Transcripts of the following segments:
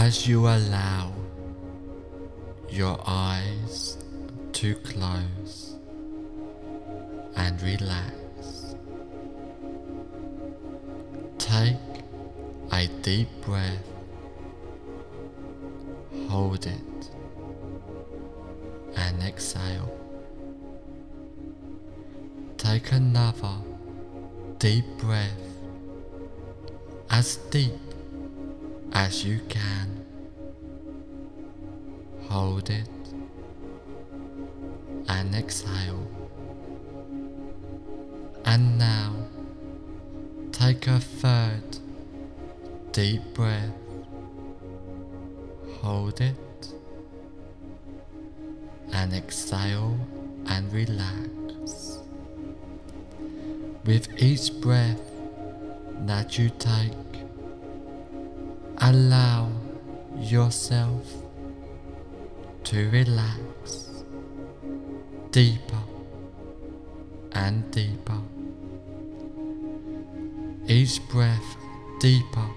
as you allow your eyes to close and relax. Take a deep breath, hold it, and exhale. Take another deep breath, as deep as you can. Hold it and exhale. And now take a third deep breath. Hold it and exhale and relax. With each breath that you take, allow yourself to relax deeper and deeper. Each breath deeper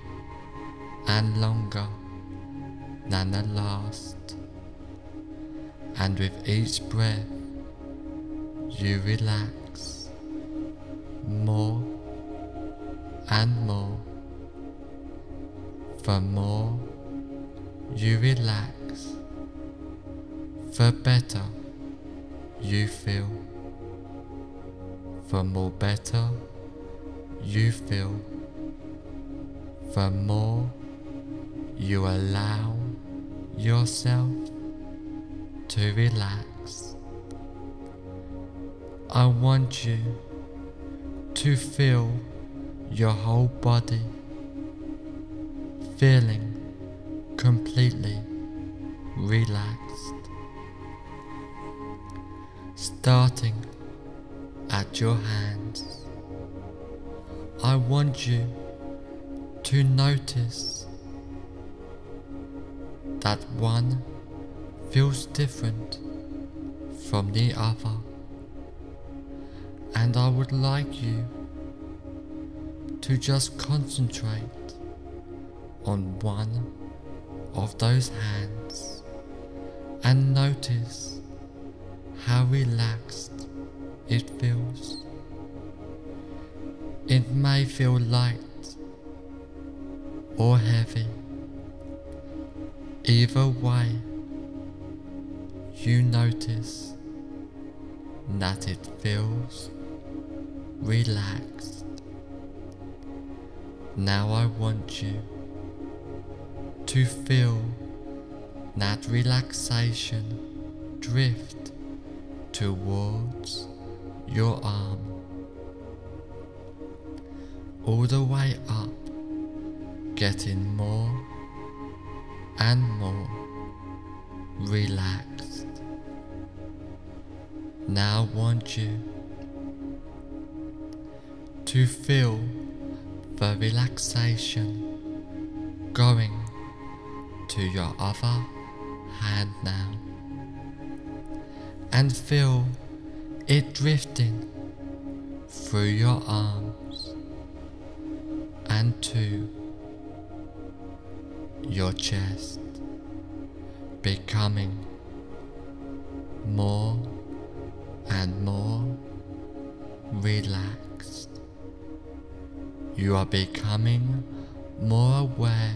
and longer than the last. And with each breath, you relax more and more. The more you relax, the better you feel. The more better you feel, the more you allow yourself to relax. I want you to feel your whole body feeling completely relaxed. Starting at your hands, I want you to notice that one feels different from the other, and I would like you to just concentrate on one of those hands and notice how relaxed it feels. It may feel light or heavy. Either way, you notice that it feels relaxed. Now I want you to feel that relaxation drift towards your arm, all the way up, getting more and more relaxed. Now want you to feel the relaxation going to your other hand now and feel it drifting through your arms and to your chest, becoming more and more relaxed. You are becoming more aware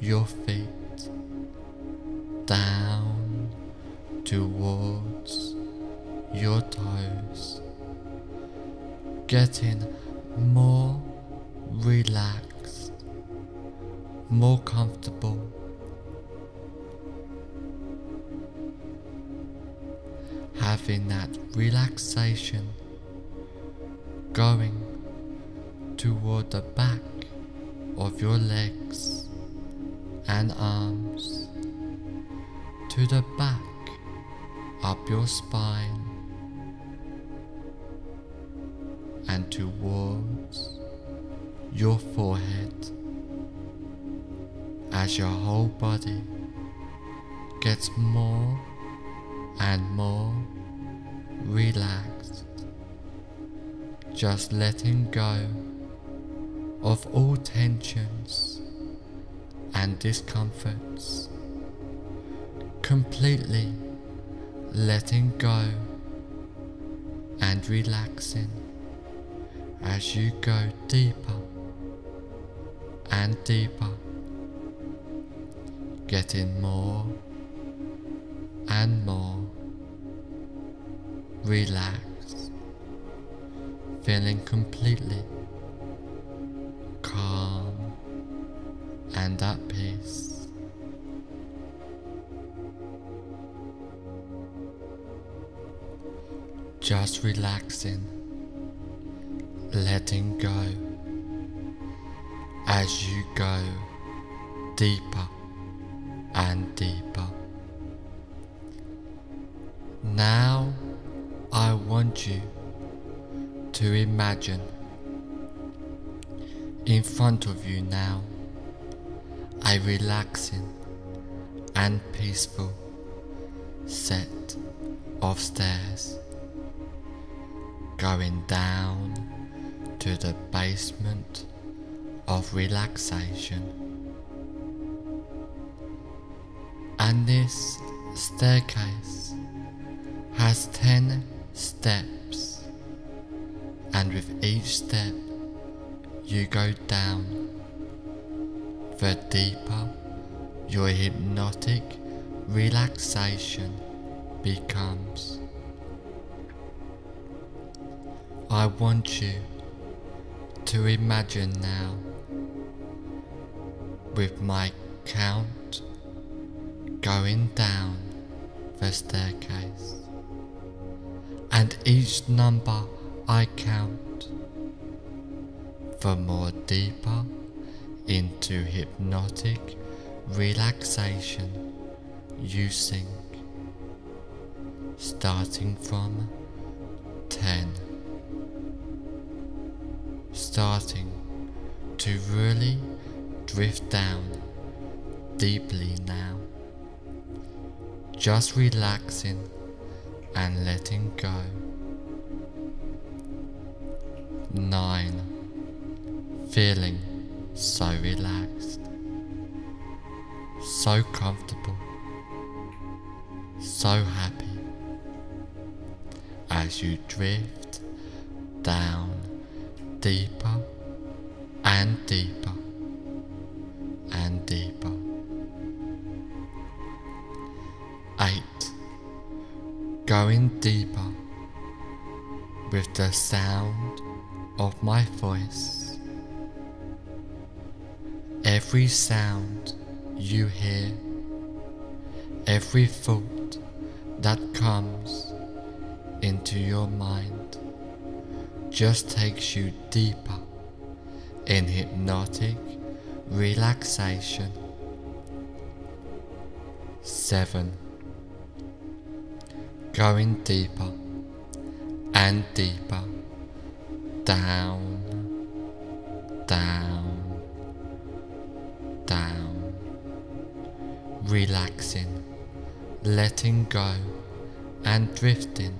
your feet, down towards your toes, getting more relaxed, more comfortable. Having that relaxation going toward the back of your legs and arms to the back up your spine and towards your forehead as your whole body gets more and more relaxed, just letting go of all tensions and discomforts, completely letting go and relaxing as you go deeper and deeper, getting more and more relaxed, feeling completely and at peace. Just relaxing, letting go as you go deeper and deeper. Now I want you to imagine in front of you now a relaxing and peaceful set of stairs going down to the basement of relaxation. And this staircase has 10 steps, and with each step you go down, the deeper. Your hypnotic relaxation becomes. I want you to imagine now with my count going down the staircase. And each number I count the more deeper into hypnotic relaxation you sink starting from 10 starting to really drift down deeply now just relaxing and letting go. 9. Feeling so relaxed, so comfortable, so happy as you drift down deeper and deeper and deeper. 8 going deeper with the sound of my voice. Every sound you hear, every thought that comes into your mind just takes you deeper in hypnotic relaxation. 7 going deeper and deeper. Down, down, down, relaxing, letting go and drifting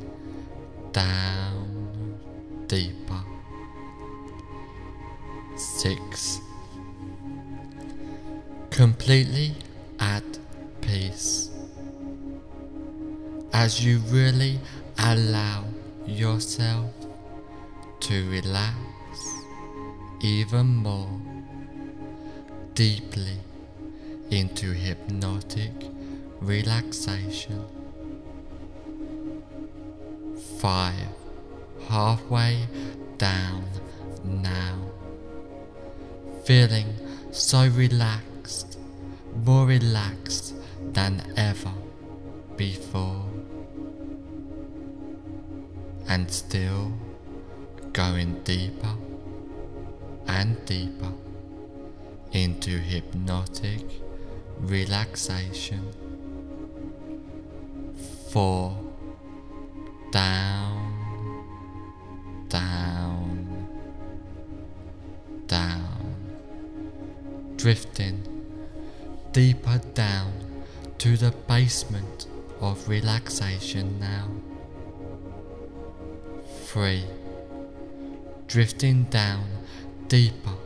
down deeper. Six. Completely at peace as you really allow yourself to relax even more deeply into hypnotic relaxation. 5. Halfway down now. Feeling so relaxed, more relaxed than ever before and still going deeper and deeper into hypnotic relaxation. Four, down, down, down, drifting deeper down to the basement of relaxation now. Three, drifting down deeper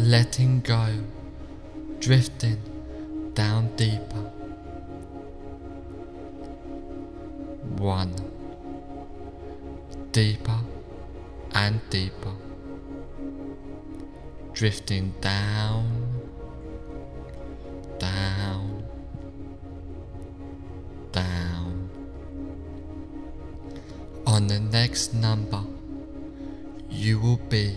letting go, drifting down deeper. One, deeper and deeper, drifting down, down, down. On the next number, you will be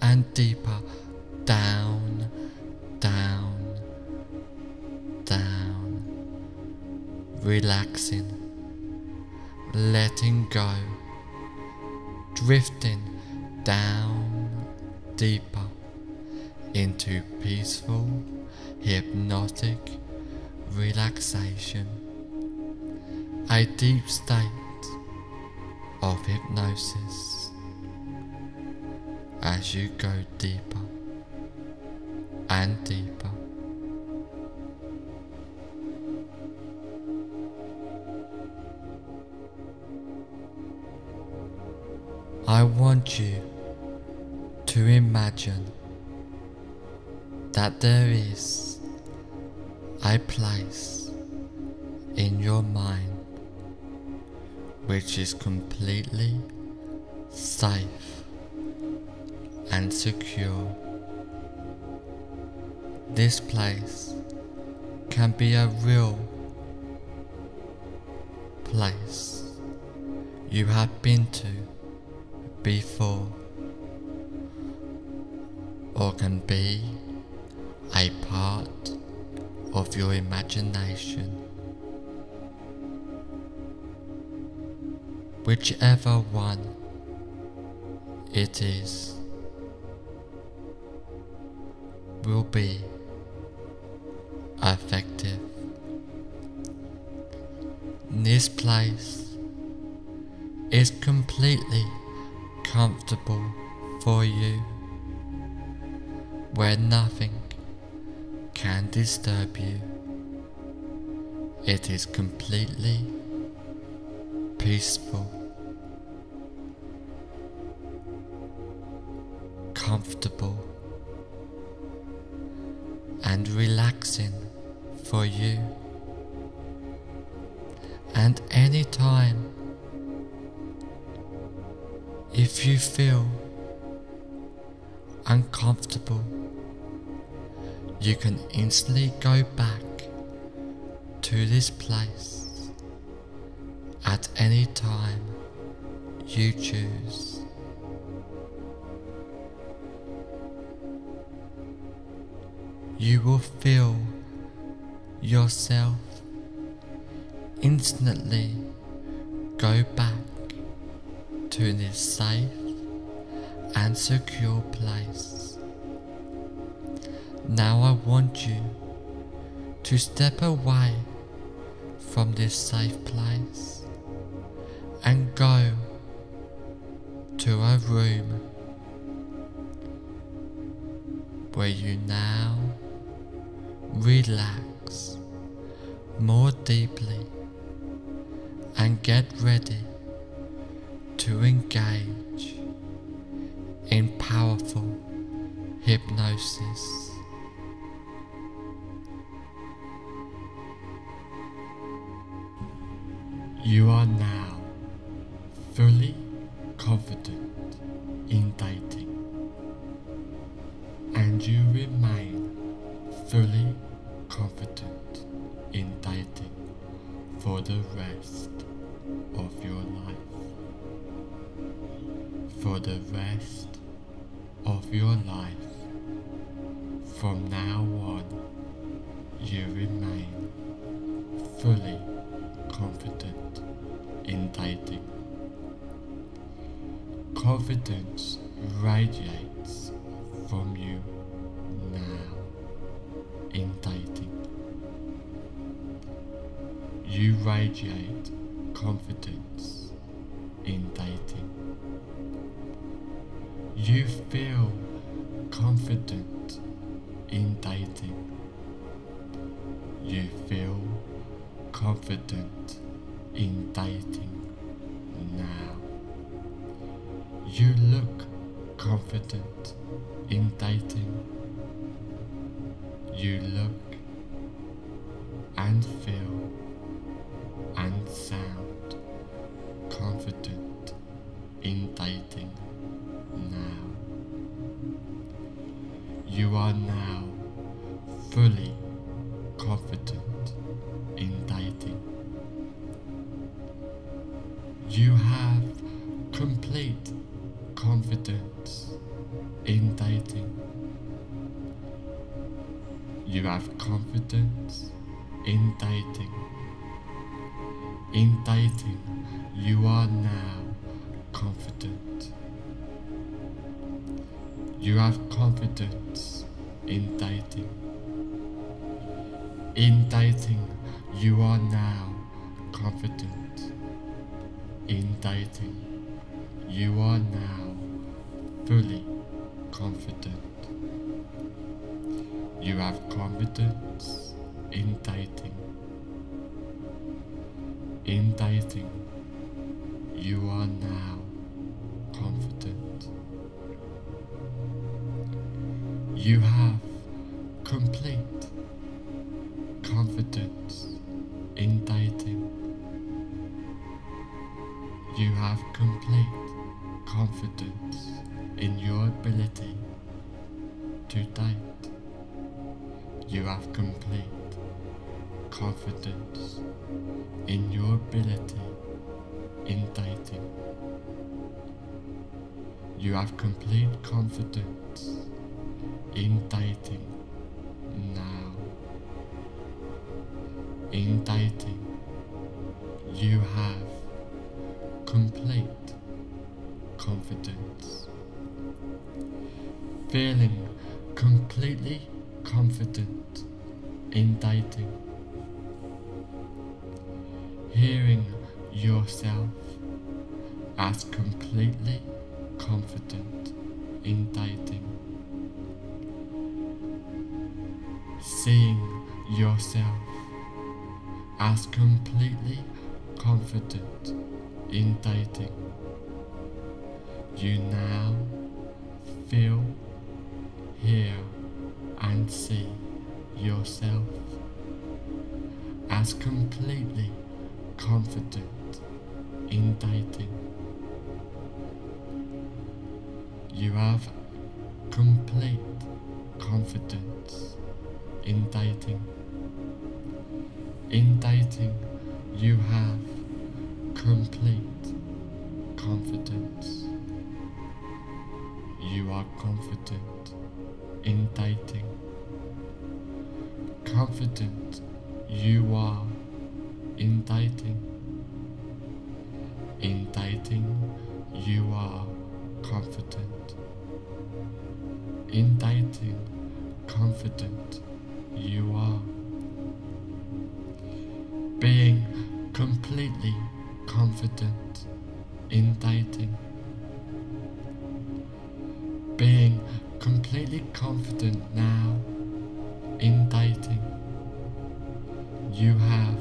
and deeper. Down, down, down. Relaxing. Letting go, drifting down deeper into peaceful, hypnotic relaxation, a deep state of hypnosis as you go deeper and deeper. I want you to imagine that there is a place in your mind which is completely safe and secure. This place can be a real place you have been to before or can be a part of your imagination. Whichever one it is will be effective. This place is completely comfortable for you, where nothing can disturb you. It is completely peaceful, comfortable, and relaxing for you. And anytime if you feel uncomfortable, you can instantly go back to this place at any time you choose. You will feel yourself instantly go back to this safe and secure place. Now I want you to step away from this safe place and go to a room where you now relax more deeply and get ready to engage in powerful hypnosis. You are now fully confident You radiate confidence in dating. You feel confident in dating. You feel confident in dating now. You look confident in dating. You look and feel and sound confident in dating now. You are now fully You have confidence in dating. In dating, you are now confident. In dating, you are now fully confident. You have confidence in dating. In dating, you are now You have have complete confidence. Feeling completely confident in dating. Hearing yourself as completely confident in dating. Seeing yourself as completely confident in dating. You now feel, hear, and see yourself as completely confident in dating. You have complete confidence in dating. In dating, you have complete confidence. You are confident in dating. Confident you are in dating. In dating, you are confident. In dating, confident you are. Being completely confident in dating. Being completely confident now In dating, you have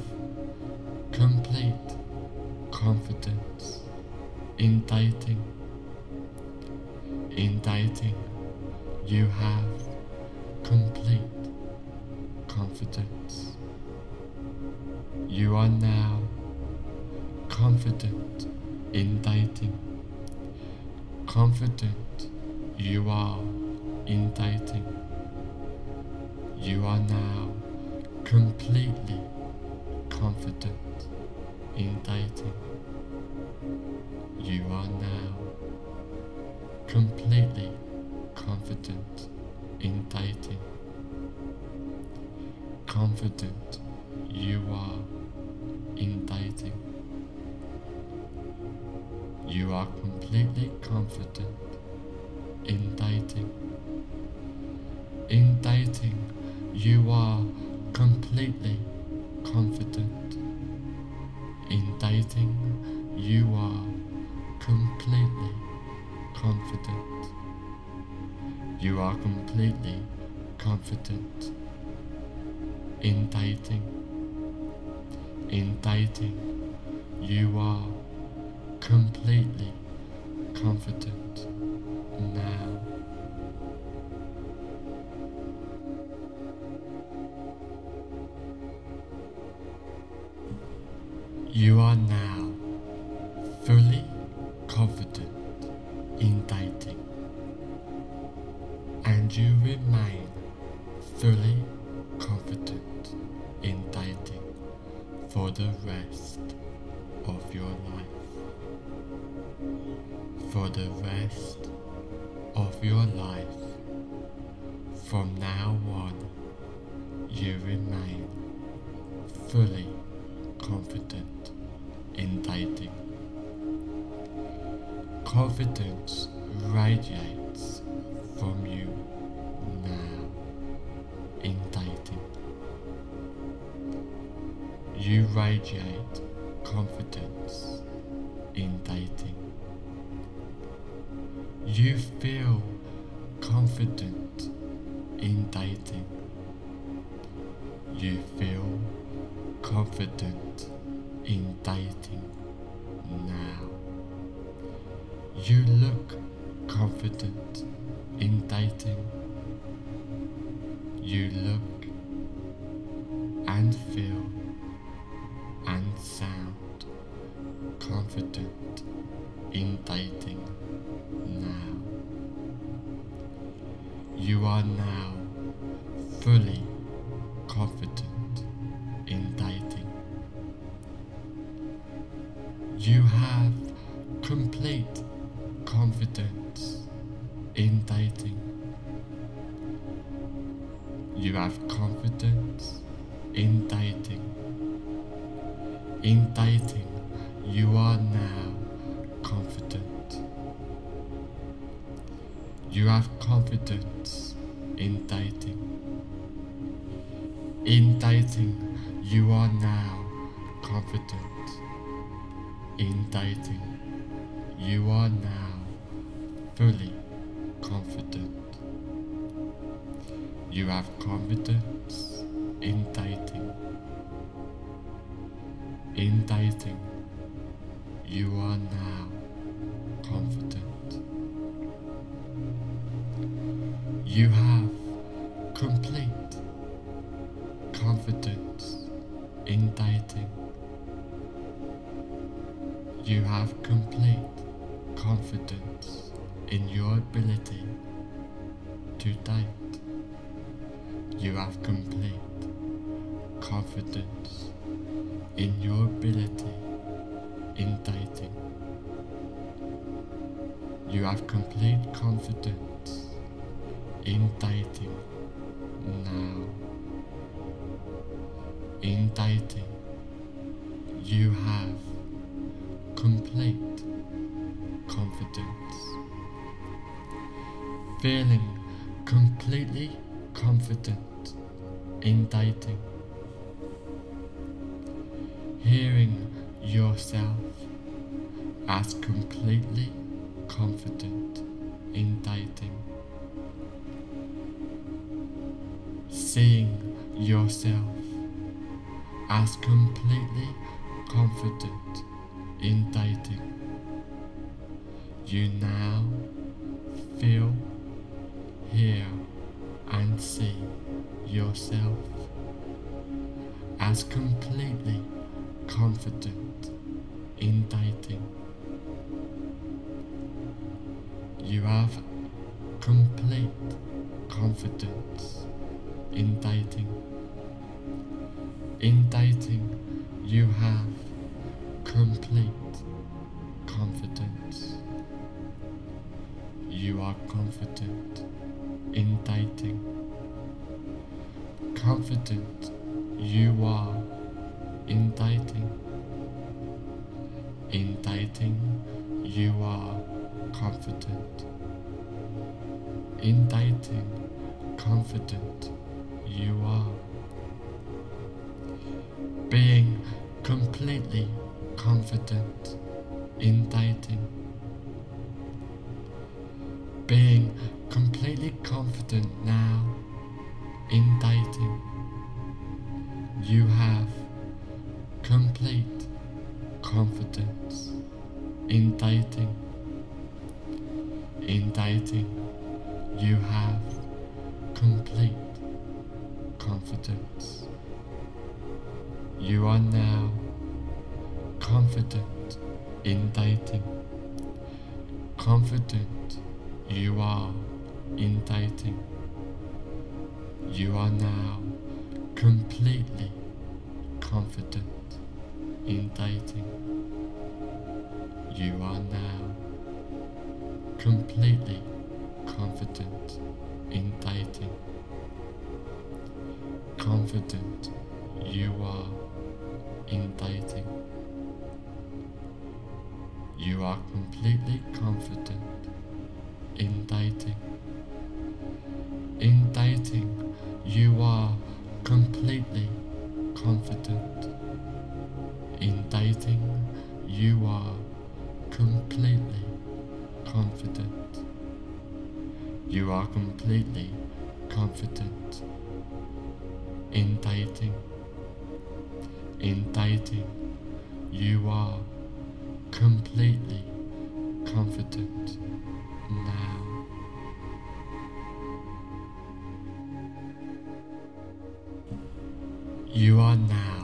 complete confidence in dating. In dating, you have completely confident in dating. Confident you are in dating. You are completely confident in dating. In dating, you are completely confident. In dating, you are completely confident. You are completely confident in dating. In dating, you are completely confident now. For the rest of your life. For the rest of your life, from now on, you remain fully confident in dating. Confidence radiates Confidence now fully confident in dating. You have complete confidence in dating. You have confidence confidence in your ability to date. You have complete confidence in your ability in dating. You have complete confidence in dating now. In dating, you have complete confidence. Feeling completely confident in dating. Hearing yourself as completely confident in dating. seeing yourself as completely confident in dating. You now feel, hear, and see yourself as completely confident in dating. You have complete confidence in dating. In dating, you have complete confident in dating. Confident you have complete confidence. You are now confident in dating. Confident you are in dating. You are now completely confident in dating. You are now completely confident in dating. Confident you are in dating. You are completely confident in dating. In dating, you are completely confident. In dating, you are completely confident. You are completely confident in dating. In dating, you are completely confident now. You are now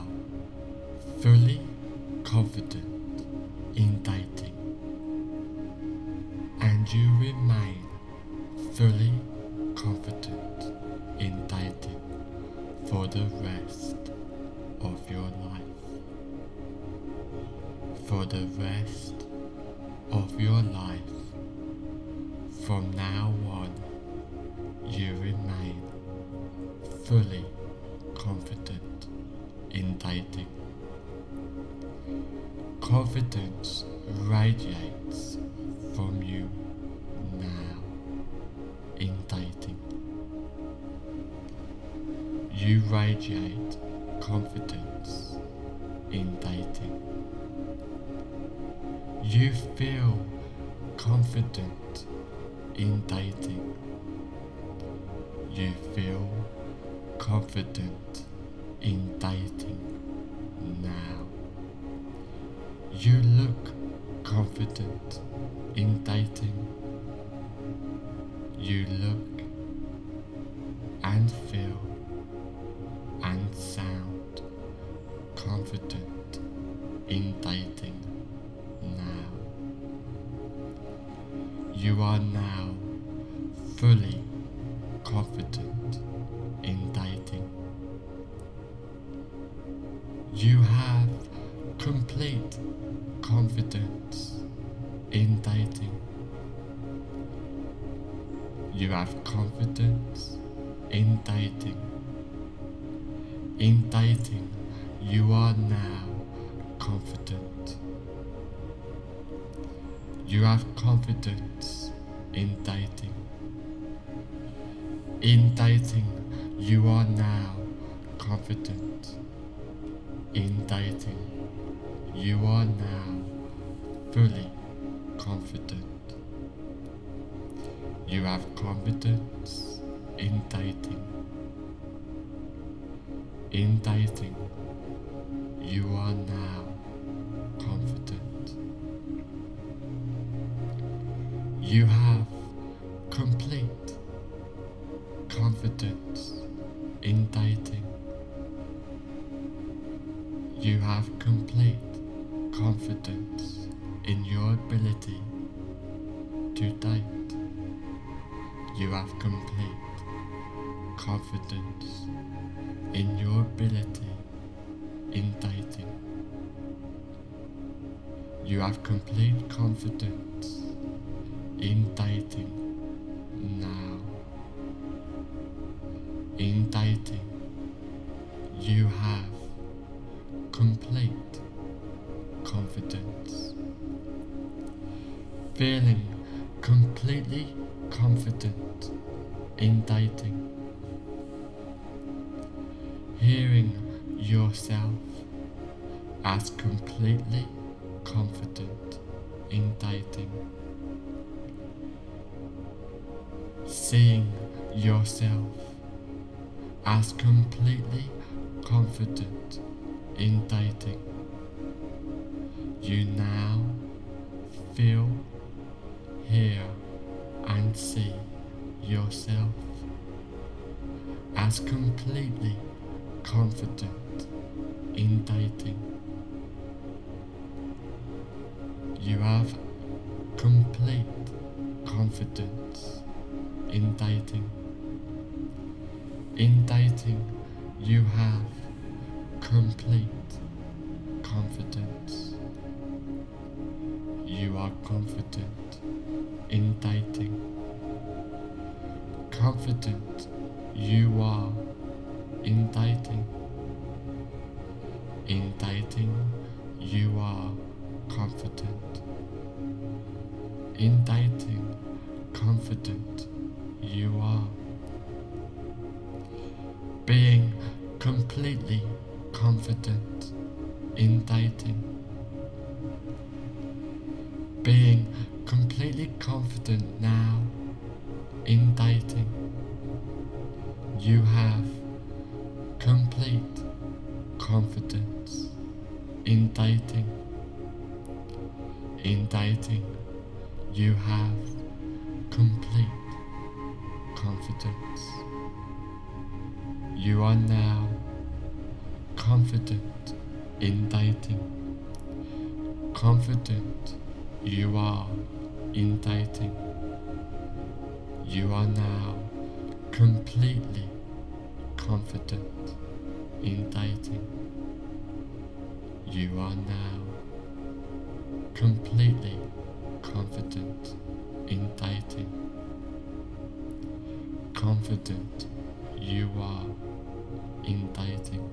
in dating now. You look confident in dating. You look and feel and sound confident in dating now. You are now fully You have confidence in dating. In dating, you are now confident. You have confidence in your ability in dating. You have complete confidence in dating completely confident in dating. Seeing yourself as completely confident in dating. You now feel, hear, and see yourself as completely confident in dating. You have complete confidence in dating. In dating, you have complete confidence. You are confident in dating. Confident Being completely confident in dating. Being completely confident now in dating. You have complete confidence in dating. In dating, you have complete confidence. You are now confident in dating. Confident you are in dating. You are now completely confident in dating. You are now completely confident in dating. Confident you are in.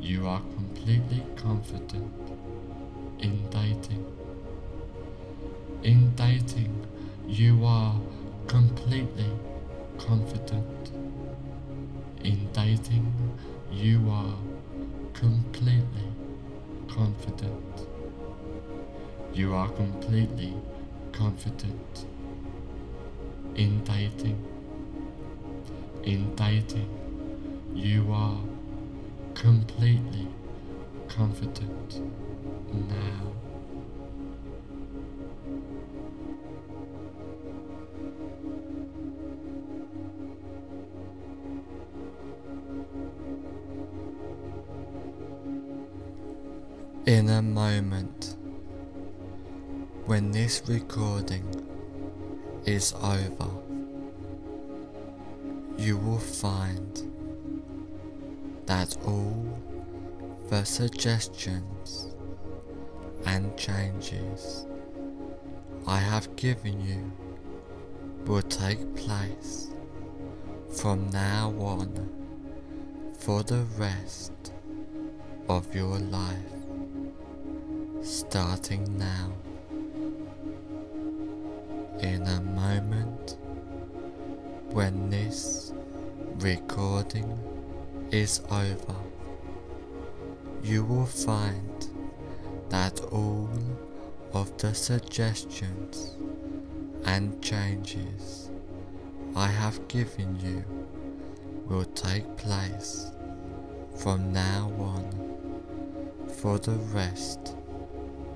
You are completely confident in dating. In dating, you are completely confident. In you are completely confident. You are completely confident. In in dating, you are completely confident now. In a moment, when this recording is over, you will find that all the suggestions and changes I have given you will take place from now on for the rest of your life, starting now. In a moment when this recording is over, you will find that all of the suggestions and changes I have given you will take place from now on for the rest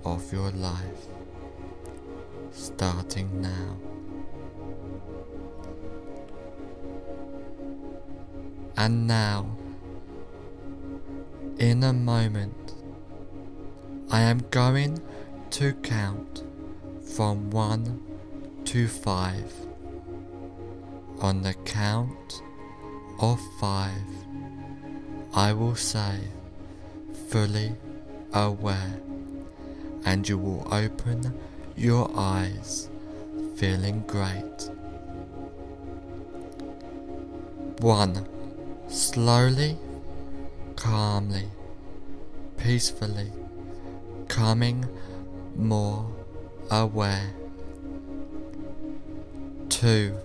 of your life, starting now. And now, in a moment, I am going to count from 1 to 5. On the count of 5, I will say, fully aware, and you will open your eyes feeling great. 1. Slowly, calmly, peacefully, coming more aware. 2.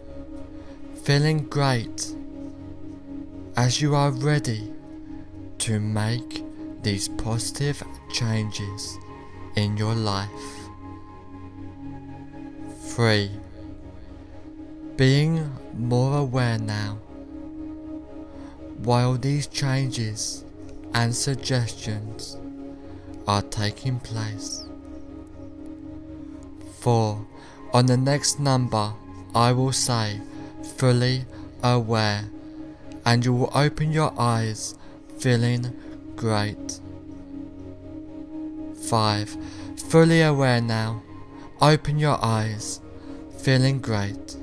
Feeling great as you are ready to make these positive changes in your life. 3. Being more aware now. While these changes and suggestions are taking place. 4. On the next number, I will say, fully aware, and you will open your eyes feeling great. 5. Fully aware now, open your eyes, feeling great.